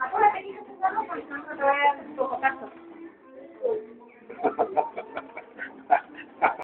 Acuérdate que no te salgo porque no te voy a